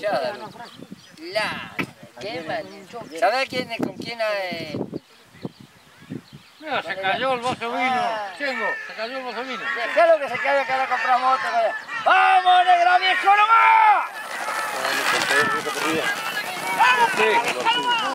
La, qué mal. ¿Sabés quién, con quién hay? Eh? Mira, se cayó el vaso vino. Ah. Chingo, se cayó el vaso vino. Dejalo que se caiga que ahora compramos otro. ¡Vamos, negra viejo nomás! Sí.